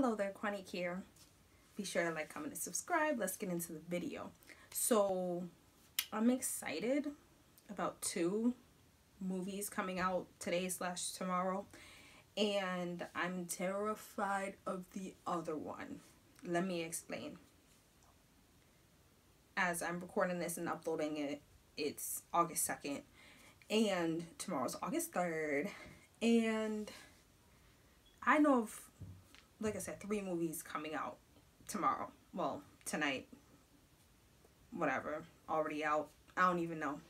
Hello there, Quanique here. Be sure to like, comment, and subscribe. Let's get into the video. So, I'm excited about two movies coming out today slash tomorrow. And I'm terrified of the other one. Let me explain. As I'm recording this and uploading it, it's August 2nd. And tomorrow's August 3rd. And I know of like I said, three movies coming out tomorrow. Well, tonight. Whatever. Already out. I don't even know.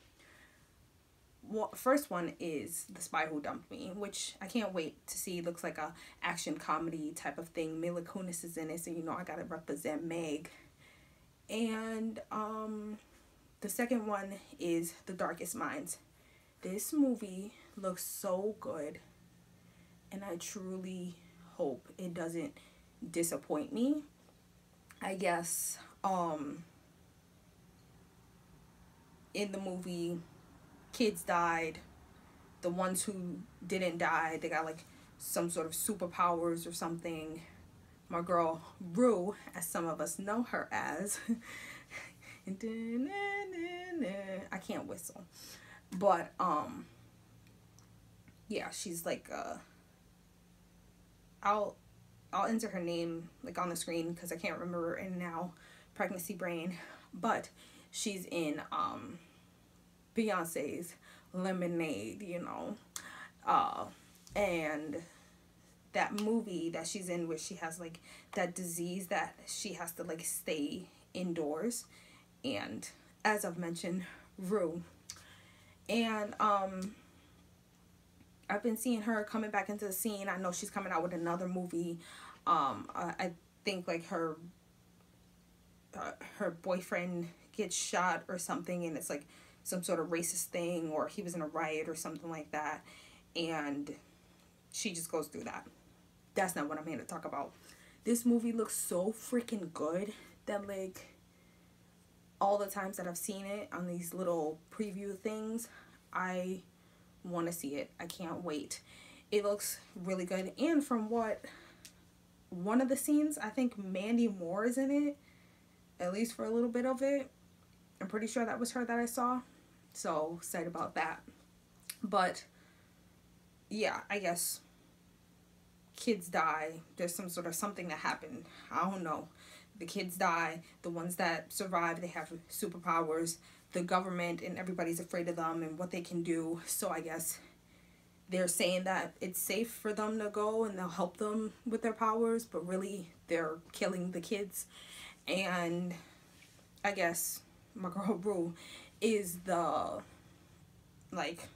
Well, first one is The Spy Who Dumped Me, which I can't wait to see. Looks like a action comedy type of thing. Mila Kunis is in it, so you know I gotta represent Meg. And um, the second one is The Darkest Minds. This movie looks so good, and I truly hope it doesn't disappoint me. I guess um in the movie kids died. The ones who didn't die, they got like some sort of superpowers or something. My girl Rue, as some of us know her as. I can't whistle. But um yeah, she's like uh I'll I'll enter her name like on the screen because I can't remember and now. Pregnancy brain, but she's in um Beyonce's Lemonade, you know, uh, and that movie that she's in where she has like that disease that she has to like stay indoors, and as I've mentioned, Rue, and um I've been seeing her coming back into the scene. I know she's coming out with another movie. Um, I, I think like her uh, her boyfriend gets shot or something, and it's like some sort of racist thing, or he was in a riot or something like that, and she just goes through that. That's not what I'm here to talk about. This movie looks so freaking good that like all the times that I've seen it on these little preview things, I want to see it. I can't wait. It looks really good. And from what one of the scenes, I think Mandy Moore is in it, at least for a little bit of it. I'm pretty sure that was her that I saw. So excited about that. But yeah, I guess kids die. There's some sort of something that happened. I don't know. The kids die. The ones that survive, they have superpowers the government and everybody's afraid of them and what they can do. So I guess they're saying that it's safe for them to go and they'll help them with their powers, but really they're killing the kids. And I guess my girl Rue is the like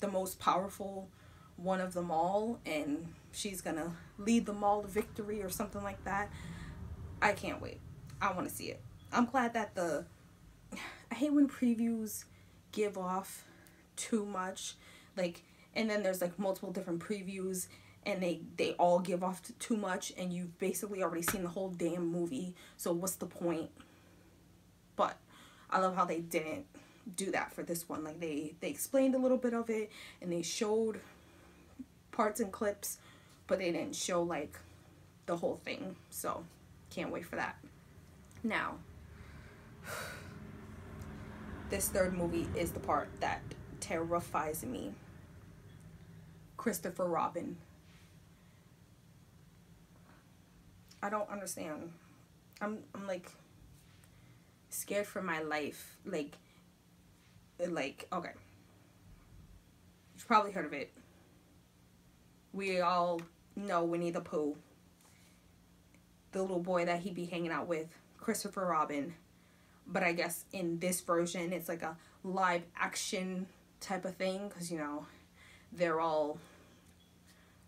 the most powerful one of them all and she's gonna lead them all to victory or something like that. I can't wait. I want to see it. I'm glad that the I hate when previews give off too much like and then there's like multiple different previews and they they all give off too much and you've basically already seen the whole damn movie so what's the point but I love how they didn't do that for this one like they they explained a little bit of it and they showed parts and clips but they didn't show like the whole thing so can't wait for that now this third movie is the part that terrifies me. Christopher Robin. I don't understand. I'm I'm like scared for my life. Like like okay. You've probably heard of it. We all know Winnie the Pooh. The little boy that he'd be hanging out with, Christopher Robin. But I guess in this version it's like a live action type of thing because you know they're all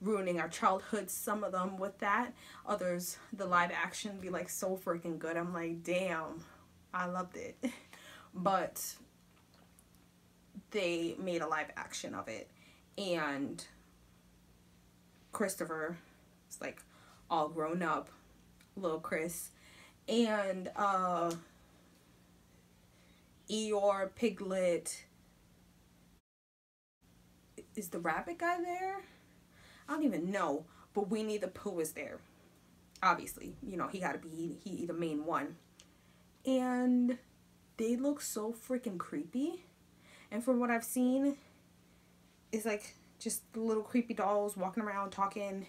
ruining our childhood some of them with that. Others the live action be like so freaking good. I'm like damn i loved it. But they made a live action of it. And christopher is like all grown up little chris and uh Eeyore, Piglet. Is the rabbit guy there? I don't even know. But Winnie the Pooh is there. obviously, you know, he got to be he the main one. And they look so freaking creepy. And from what I've seen, it's like just the little creepy dolls walking around talking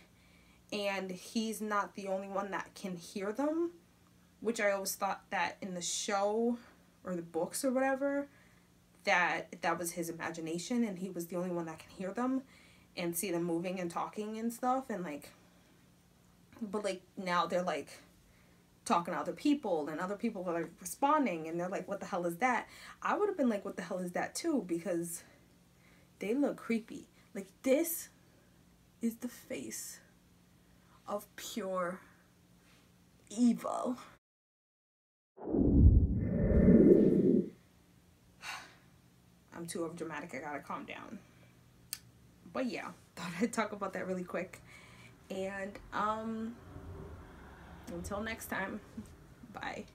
and he's not the only one that can hear them, which I always thought that in the show or the books or whatever that that was his imagination and he was the only one that can hear them and see them moving and talking and stuff and like but like now they're like talking to other people and other people are like responding and they're like what the hell is that? I would have been like what the hell is that too because they look creepy. Like this is the face of pure evil. I'm too over dramatic i gotta calm down. But yeah thought i'd talk about that really quick. And um, until next time, bye.